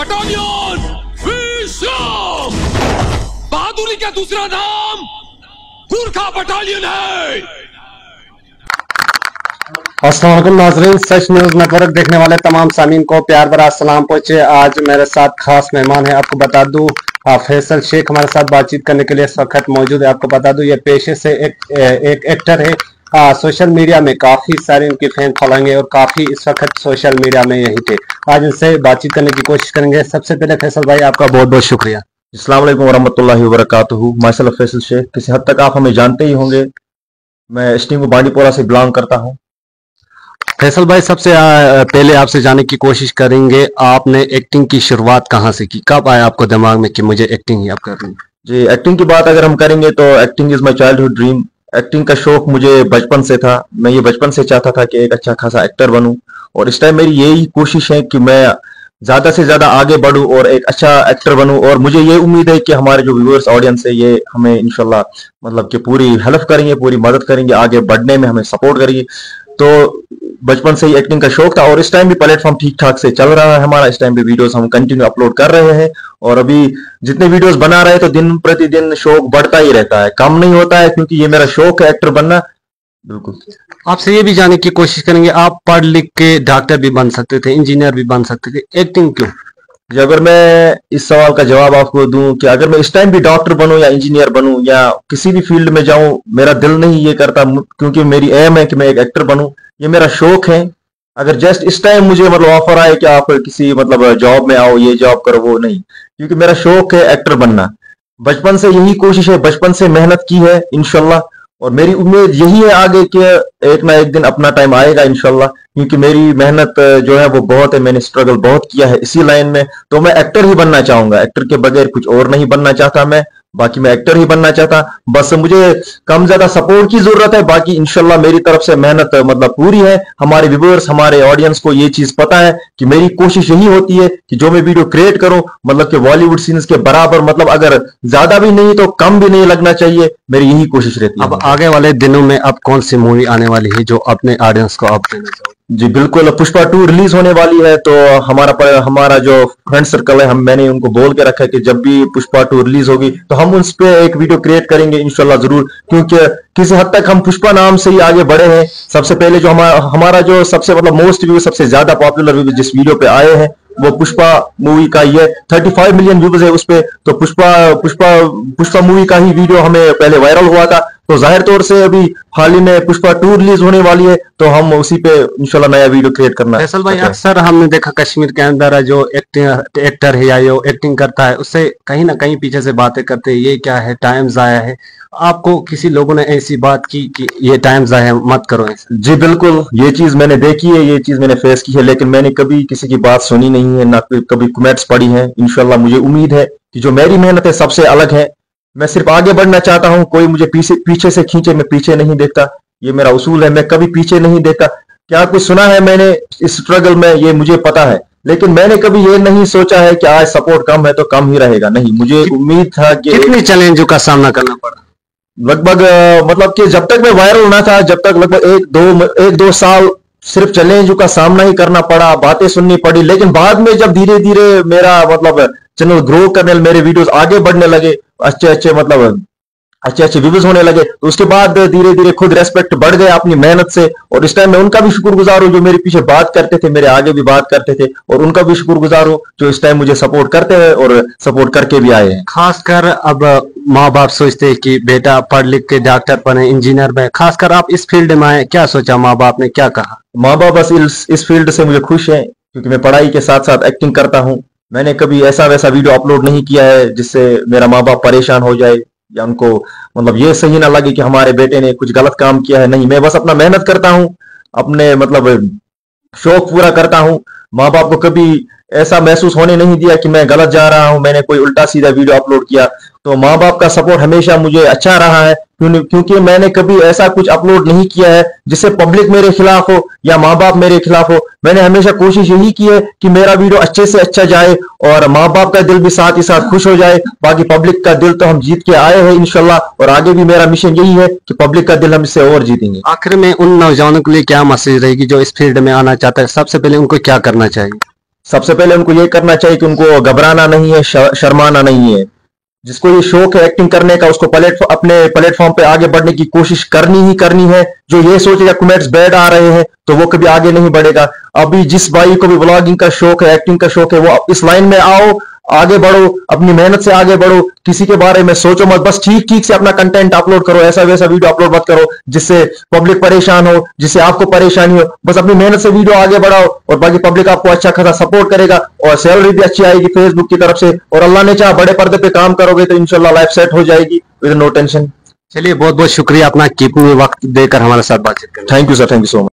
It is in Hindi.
बटालियन विश्राम बहादुरी का दूसरा नाम गुरखा बटालियन है। असलम नाजरीन, सच न्यूज़ नेटवर्क देखने वाले तमाम सामीन को प्यार भरा सलाम पहुँचे। आज मेरे साथ खास मेहमान है, आपको बता दूँ फैसल शेख हमारे साथ बातचीत करने के लिए इस वक्त मौजूद है। आपको बता दूँ, ये पेशे से एक एक एक्टर है सोशल मीडिया में काफ़ी सारे उनकी फ़ैन फॉलोइंग है और काफ़ी इस वक्त सोशल मीडिया में यहीं पे। आज इनसे बातचीत करने की कोशिश करेंगे। सबसे पहले फैसल भाई आपका बहुत बहुत शुक्रिया। अस्सलाम वालेकुम वरहमतुल्लाहि वबरकातुहू। माशाल्लाह फैसल शेख किसी हद तक आप हमें जानते ही होंगे। मैं स्टीम बांडीपोरा से बिलोंग करता हूँ। फैसल भाई सबसे पहले आपसे जाने की कोशिश करेंगे आपने एक्टिंग की शुरुआत कहाँ से की? कब आया आपको दिमाग में कि मुझे एक्टिंग ही अब करनी है? जी एक्टिंग की बात अगर हम करेंगे तो acting is my childhood dream acting का शौक मुझे बचपन से था। मैं ये बचपन से चाहता था कि एक अच्छा खासा एक्टर बनूं और इस टाइम मेरी यही कोशिश है कि मैं ज़्यादा से ज़्यादा आगे बढ़ूं और एक अच्छा एक्टर बनूं और मुझे ये उम्मीद है कि हमारे जो व्यूअर्स ऑडियंस है, ये हमें इनशाला मतलब कि पूरी हेल्प करेंगे, पूरी मदद करेंगे, आगे बढ़ने में हमें सपोर्ट करेंगे। तो बचपन से ही एक्टिंग का शौक था और इस टाइम भी प्लेटफॉर्म ठीक ठाक से चल रहा है। हमारा इस टाइम भी वीडियोस हम कंटिन्यू अपलोड कर रहे हैं और अभी जितने वीडियोस बना रहे हैं तो दिन प्रतिदिन शौक बढ़ता ही रहता है। कम नहीं होता है क्योंकि ये मेरा शौक है एक्टर बनना। बिल्कुल। आपसे ये भी जानने की कोशिश करेंगे, आप पढ़ लिख के डॉक्टर भी बन सकते थे इंजीनियर भी बन सकते थे। एक्टिंग क्यों? जी अगर मैं इस सवाल का जवाब आपको दूँ कि अगर मैं इस टाइम भी डॉक्टर बनूं या इंजीनियर बनूं या किसी भी फ़ील्ड में जाऊँ, मेरा दिल नहीं ये करता क्योंकि मेरी एम है कि मैं एक एक्टर बनूं। ये मेरा शौक है। अगर जस्ट इस टाइम मुझे मतलब ऑफ़र आए कि आप किसी मतलब जॉब में आओ, ये जॉब करो, वो नहीं। क्योंकि मेरा शौक है एक्टर बनना। बचपन से यही कोशिश है, बचपन से मेहनत की है इनशाला और मेरी उम्मीद यही है आगे कि एक ना एक दिन अपना टाइम आएगा इनशाला क्योंकि मेरी मेहनत जो है वो बहुत है, मैंने स्ट्रगल बहुत किया है इसी लाइन में। तो मैं एक्टर ही बनना चाहूँगा एक्टर के बगैर कुछ और नहीं बनना चाहता मैं। बाकी मैं एक्टर ही बनना चाहता। बस मुझे कम ज़्यादा सपोर्ट की ज़रूरत है। बाकी इनशाला मेरी तरफ़ से मेहनत मतलब पूरी है। हमारे व्यूवर्स हमारे ऑडियंस को ये चीज़ पता है कि मेरी कोशिश यही होती है कि जो मैं वीडियो क्रिएट करूँ मतलब कि बॉलीवुड सीन्स के बराबर मतलब अगर ज़्यादा भी नहीं तो कम भी नहीं लगना चाहिए। मेरी यही कोशिश रहती है। अब आगे वाले दिनों में अब कौन सी मूवी आने वाली है जो अपने ऑडियंस को आप देना चाहोगे जी बिल्कुल। पुष्पा टू रिलीज़ होने वाली है तो हमारा पर, हमारा जो फ्रेंड सर्कल है हम मैंने उनको बोल के रखा है कि जब भी पुष्पा टू रिलीज़ होगी तो हम उस पर एक वीडियो क्रिएट करेंगे इनशाला ज़रूर। क्योंकि किसी हद तक हम पुष्पा नाम से ही आगे बढ़े हैं। सबसे पहले जो हमारा हमारा जो सबसे मतलब मोस्ट व्यू सबसे ज़्यादा पॉपुलर व्यू जिस वीडियो पे आए हैं वो पुष्पा मूवी का ही है। 35 मिलियन व्यूज़ है उस पे। तो पुष्पा पुष्पा पुष्पा मूवी का ही वीडियो हमें पहले वायरल हुआ था। तो ज़ाहिर तौर से अभी हाल ही में पुष्पा टू रिलीज़ होने वाली है तो हम उसी पे इंशाल्लाह नया वीडियो क्रिएट करना है। फैसल भाई अक्सर हमने देखा कश्मीर के अंदर जो एक्टिंग एक्टर है या जो एक्टिंग करता है उससे कहीं ना कहीं पीछे से बातें करते हैं ये क्या है टाइम जाया है। आपको किसी लोगों ने ऐसी बात की कि ये टाइम जाया मत करो जी बिल्कुल ये चीज़ मैंने देखी है ये चीज़ मैंने फेस की है लेकिन मैंने कभी किसी की बात सुनी नहीं है ना कभी कमेंट्स पढ़ी है। इनशाला मुझे उम्मीद है कि जो मेरी मेहनत है सबसे अलग है। मैं सिर्फ़ आगे बढ़ना चाहता हूँ कोई मुझे पीछे पीछे से खींचे मैं पीछे नहीं देखता। ये मेरा उसूल है मैं कभी पीछे नहीं देखता। क्या कुछ सुना है मैंने इस स्ट्रगल में ये मुझे पता है। लेकिन मैंने कभी ये नहीं सोचा है कि आज सपोर्ट कम है तो कम ही रहेगा। नहीं मुझे उम्मीद था कि कितने चैलेंजों का सामना करना पड़ा? लगभग मतलब कि जब तक मैं वायरल ना था जब तक लगभग एक दो एक दो साल सिर्फ़ चैलेंजों का सामना ही करना पड़ा, बातें सुननी पड़ी, लेकिन बाद में जब धीरे धीरे मेरा मतलब चैनल ग्रो करने मेरे वीडियोस आगे बढ़ने लगे अच्छे अच्छे मतलब अच्छे अच्छे व्यूज़ होने लगे तो उसके बाद धीरे धीरे खुद रेस्पेक्ट बढ़ गया अपनी मेहनत से। और इस टाइम मैं उनका भी शुक्रगुजार हूँ जो मेरे पीछे बात करते थे मेरे आगे भी बात करते थे और उनका भी शुक्रगुजार हूँ जो इस टाइम मुझे सपोर्ट करते हैं और सपोर्ट करके भी आए हैं। खासकर अब माँ बाप सोचते हैं कि बेटा पढ़ लिख के डॉक्टर बने इंजीनियर बने। खासकर आप इस फ़ील्ड में आए क्या सोचा माँ बाप ने क्या कहा? माँ बाप बस इस, इस फ़ील्ड से मुझे खुश है क्योंकि मैं पढ़ाई के साथ साथ एक्टिंग करता हूँ। मैंने कभी ऐसा वैसा वीडियो अपलोड नहीं किया है जिससे मेरा माँ बाप परेशान हो जाए। या उनको मतलब ये सही ना लगे कि हमारे बेटे ने कुछ गलत काम किया है। नहीं, मैं बस अपना मेहनत करता हूँ, अपने मतलब शौक पूरा करता हूँ। माँ बाप को कभी ऐसा महसूस होने नहीं दिया कि मैं गलत जा रहा हूँ, मैंने कोई उल्टा सीधा वीडियो अपलोड किया। तो माँ बाप का सपोर्ट हमेशा मुझे अच्छा रहा है क्योंकि मैंने कभी ऐसा कुछ अपलोड नहीं किया है जिससे पब्लिक मेरे खिलाफ हो या माँ बाप मेरे खिलाफ हो। मैंने हमेशा कोशिश यही की है कि मेरा वीडियो अच्छे से अच्छा जाए और माँ बाप का दिल भी साथ ही साथ खुश हो जाए। बाकी पब्लिक का दिल तो हम जीत के आए हैं इनशाला और आगे भी मेरा मिशन यही है कि पब्लिक का दिल हम इससे और जीतेंगे। आखिर में उन नौजवानों के लिए क्या मैसेज रहेगी जो इस फ़ील्ड में आना चाहता है? सबसे पहले उनको क्या करना चाहिए। सबसे पहले उनको ये करना चाहिए कि उनको घबराना नहीं है शर्माना नहीं है। जिसको ये शौक है एक्टिंग करने का, उसको प्लेटफॉर्म अपने प्लेटफॉर्म पे आगे बढ़ने की कोशिश करनी ही करनी है। जो ये सोचेगा कमेंट्स बैड आ रहे हैं तो वो कभी आगे नहीं बढ़ेगा। अभी जिस भाई को भी ब्लॉगिंग का शौक है एक्टिंग का शौक है, वो इस लाइन में आओ आगे बढ़ो अपनी मेहनत से आगे बढ़ो किसी के बारे में सोचो मत बस ठीक ठीक से अपना कंटेंट अपलोड करो ऐसा वैसा वीडियो अपलोड मत करो जिससे पब्लिक परेशान हो जिससे आपको परेशानी हो। बस अपनी मेहनत से वीडियो आगे बढ़ाओ और बाकी पब्लिक आपको अच्छा खासा सपोर्ट करेगा और सैलरी भी अच्छी आएगी फेसबुक की तरफ़ से और अल्लाह ने चाहा बड़े पर्दे पे काम करोगे तो इनशाला लाइफ सेट हो जाएगी विद नो टेंशन चलिए बहुत बहुत शुक्रिया अपना। कीमती वक्त देकर हमारे साथ बातचीत thank you sir thank you so much